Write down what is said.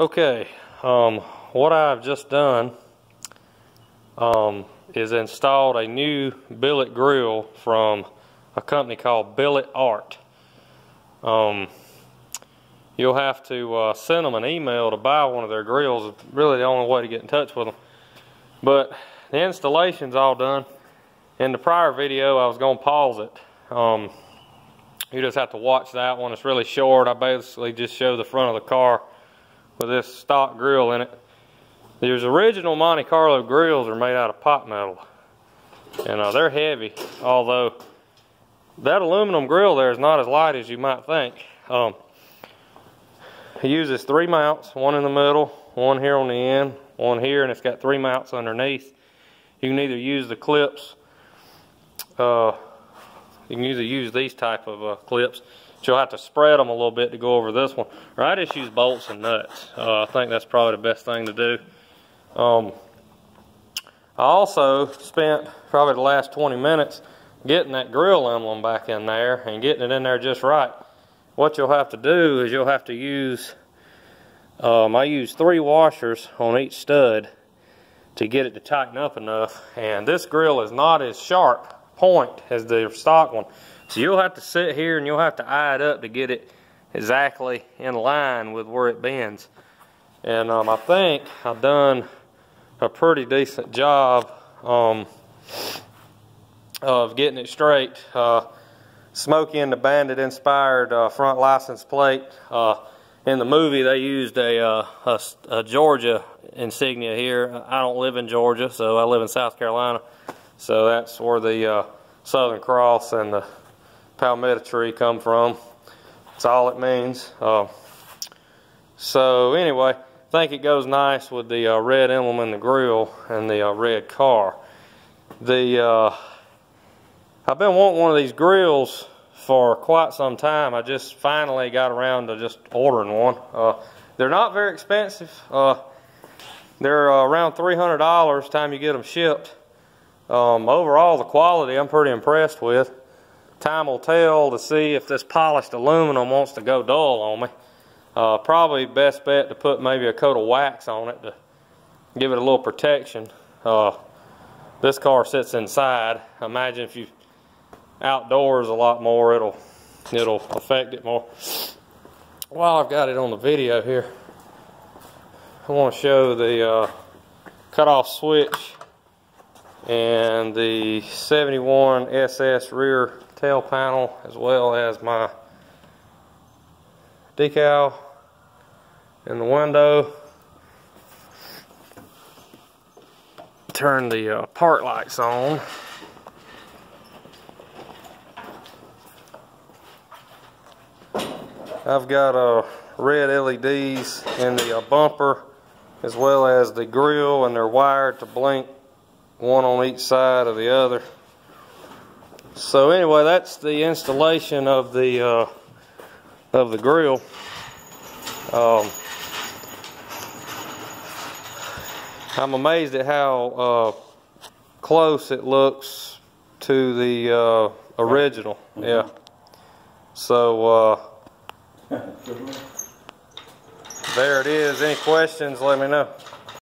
Okay, um, what I've just done um, is installed a new billet grill from a company called Billet Art. Um, you'll have to uh, send them an email to buy one of their grills. It's really the only way to get in touch with them. But the installation's all done. In the prior video, I was going to pause it. Um, you just have to watch that one. It's really short. I basically just show the front of the car with this stock grill in it. These original Monte Carlo grills are made out of pot metal. And uh, they're heavy, although that aluminum grill there is not as light as you might think. Um, it uses three mounts, one in the middle, one here on the end, one here, and it's got three mounts underneath. You can either use the clips, uh, you can either use these type of uh, clips, you'll have to spread them a little bit to go over this one. Or I just use bolts and nuts. Uh, I think that's probably the best thing to do. Um, I also spent probably the last 20 minutes getting that grill emblem back in there and getting it in there just right. What you'll have to do is you'll have to use, um, I use three washers on each stud to get it to tighten up enough. And this grill is not as sharp point as the stock one. So you'll have to sit here and you'll have to eye it up to get it exactly in line with where it bends. And um, I think I've done a pretty decent job um, of getting it straight. Uh, Smokey and the Bandit inspired uh, front license plate. Uh, in the movie, they used a, uh, a, a, Georgia insignia here. I don't live in Georgia, so I live in South Carolina. So that's where the uh, Southern Cross and the palmetto tree come from. That's all it means. Uh, so anyway, I think it goes nice with the uh, red emblem in the grill and the uh, red car. The uh, I've been wanting one of these grills for quite some time. I just finally got around to just ordering one. Uh, they're not very expensive. Uh, they're around $300 time you get them shipped. Um, overall, the quality I'm pretty impressed with. Time will tell to see if this polished aluminum wants to go dull on me. Uh, probably best bet to put maybe a coat of wax on it to give it a little protection. Uh, this car sits inside. Imagine if you outdoors a lot more, it'll it'll affect it more. While I've got it on the video here, I want to show the uh, cutoff switch and the 71 SS rear tail panel as well as my decal in the window. Turn the uh, park lights on. I've got uh, red LEDs in the uh, bumper as well as the grill and they're wired to blink one on each side of the other. So anyway, that's the installation of the uh, of the grill. Um, I'm amazed at how uh, close it looks to the uh, original. Mm -hmm. Yeah. So uh, there it is. Any questions? Let me know.